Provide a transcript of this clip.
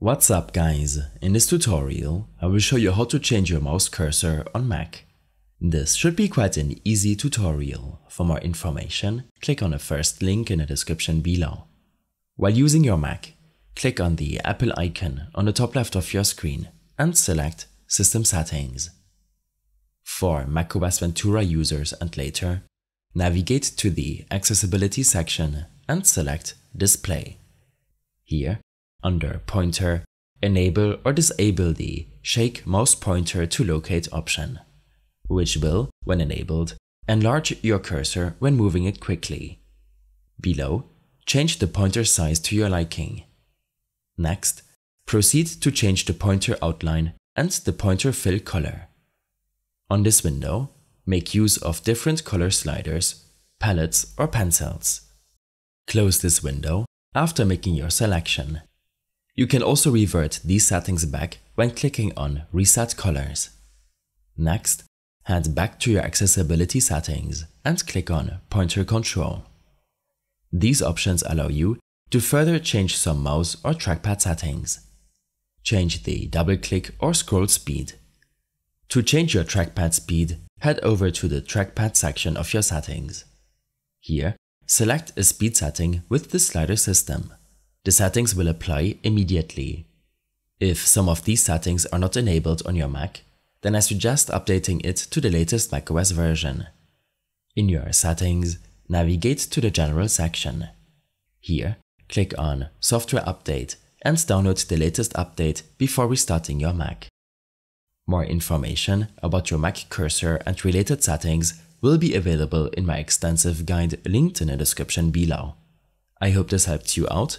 What's up guys, in this tutorial I will show you how to change your mouse cursor on Mac. This should be quite an easy tutorial. For more information, click on the first link in the description below. While using your Mac, click on the Apple icon on the top left of your screen and select System Settings. For macOS Ventura users and later, navigate to the Accessibility section and select Display. Here, under Pointer, enable or disable the Shake Mouse Pointer to Locate option, which will, when enabled, enlarge your cursor when moving it quickly. Below, change the pointer size to your liking. Next, proceed to change the pointer outline and the pointer fill color. On this window, make use of different color sliders, palettes or pencils. Close this window after making your selection. You can also revert these settings back when clicking on Reset Colors. Next, head back to your accessibility settings and click on Pointer Control. These options allow you to further change some mouse or trackpad settings. Change the double-click or scroll speed. To change your trackpad speed, head over to the trackpad section of your settings. Here, select a speed setting with the slider system the settings will apply immediately. If some of these settings are not enabled on your Mac, then I suggest updating it to the latest macOS version. In your settings, navigate to the General section. Here, click on Software Update and download the latest update before restarting your Mac. More information about your Mac cursor and related settings will be available in my extensive guide linked in the description below. I hope this helped you out